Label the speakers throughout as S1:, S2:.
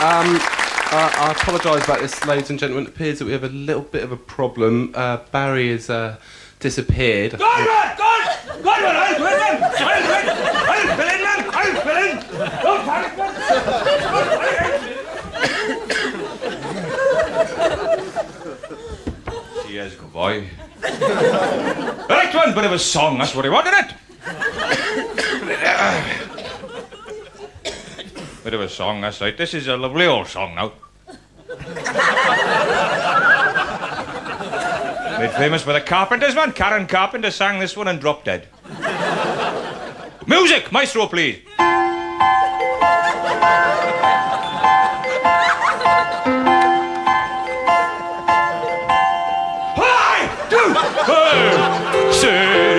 S1: Um, uh, I apologise about this, ladies and gentlemen. It appears that we have a little bit of a problem. Uh, Barry has uh, disappeared.
S2: Go on, man! Go on! Go on, man! I'll fill in! I'll fill in! I'll fill in, man! I'll fill in! Don't panic, man! He is, good boy. right one, bit of a song, that's what he wanted it. Bit of a song, that's right. This is a lovely old song now. Made famous by the Carpenters, man. Karen Carpenter sang this one and dropped dead. Music, maestro, please. Hi, do, hey, silly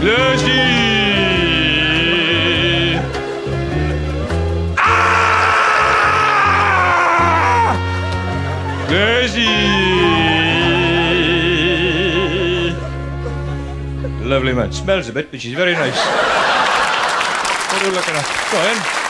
S2: You Ah! Cause Lovely man. Smells a bit, but she's very nice. What are you looking at? Go in.